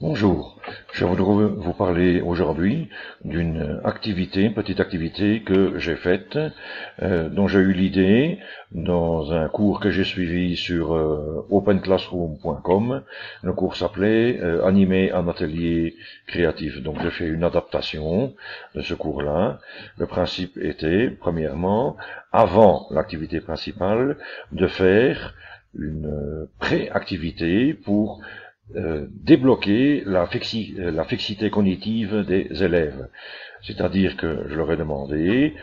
Bonjour, je voudrais vous parler aujourd'hui d'une activité, petite activité que j'ai faite, euh, dont j'ai eu l'idée dans un cours que j'ai suivi sur euh, openclassroom.com. Le cours s'appelait euh, Animer un atelier créatif. Donc j'ai fait une adaptation de ce cours-là. Le principe était, premièrement, avant l'activité principale, de faire une pré-activité pour euh, débloquer la, euh, la, fixité cognitive des élèves. C'est-à-dire que je leur ai demandé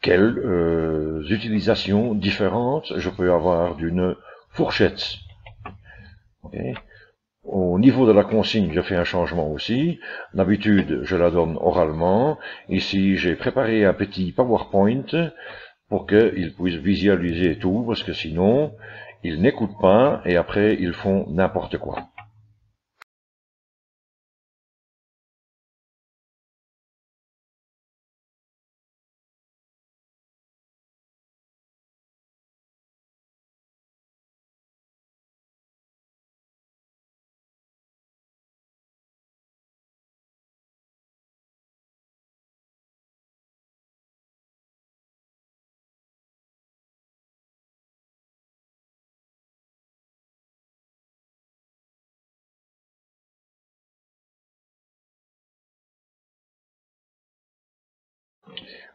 quelles euh, utilisations différentes je peux avoir d'une fourchette. Au niveau de la consigne, je fais un changement aussi. D'habitude, je la donne oralement. Ici, j'ai préparé un petit PowerPoint pour qu'ils puissent visualiser tout, parce que sinon, ils n'écoutent pas et après, ils font n'importe quoi.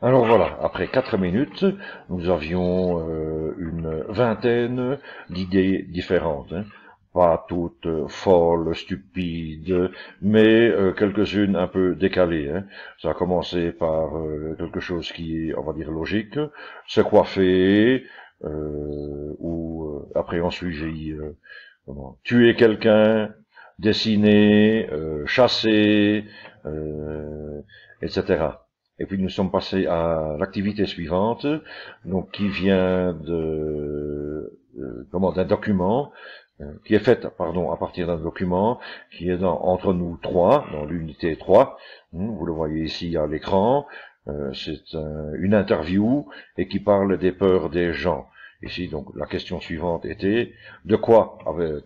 Alors voilà, après quatre minutes, nous avions euh, une vingtaine d'idées différentes. Hein. Pas toutes folles, stupides, mais euh, quelques-unes un peu décalées. Hein. Ça a commencé par euh, quelque chose qui est, on va dire, logique, se coiffer, ou après ensuite j'ai tuer quelqu'un, dessiner, chasser, etc. Et puis nous sommes passés à l'activité suivante, donc qui vient de euh, comment d'un document euh, qui est faite pardon à partir d'un document qui est dans, entre nous trois dans l'unité 3 hmm, vous le voyez ici à l'écran. Euh, c'est une interview et qui parle des peurs des gens ici donc la question suivante était de quoi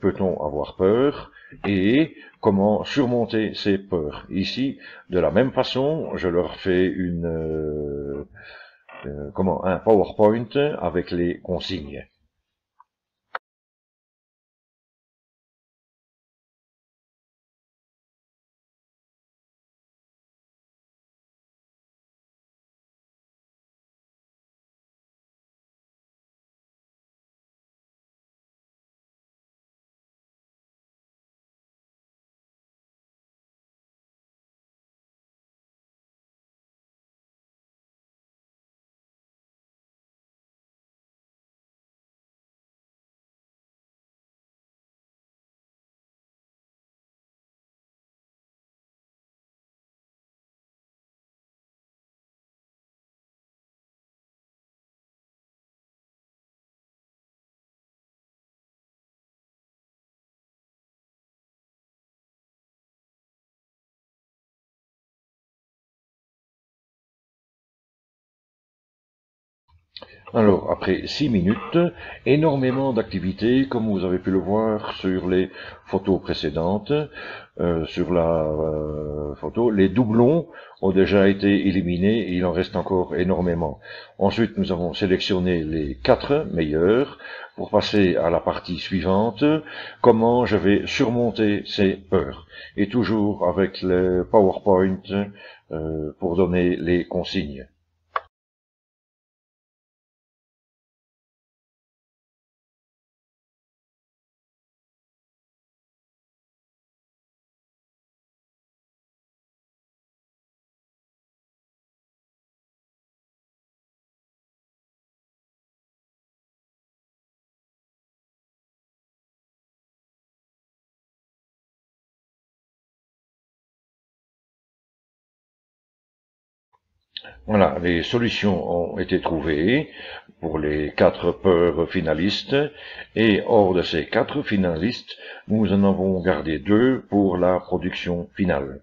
peut-on avoir peur et comment surmonter ces peurs? Ici, de la même façon, je leur fais une euh, euh, comment un PowerPoint avec les consignes. Alors, après six minutes, énormément d'activités, comme vous avez pu le voir sur les photos précédentes. Euh, sur la euh, photo, les doublons ont déjà été éliminés et il en reste encore énormément. Ensuite, nous avons sélectionné les quatre meilleurs pour passer à la partie suivante, comment je vais surmonter ces peurs. Et toujours avec le PowerPoint euh, pour donner les consignes. Voilà, les solutions ont été trouvées pour les quatre peurs finalistes, et hors de ces quatre finalistes, nous en avons gardé deux pour la production finale.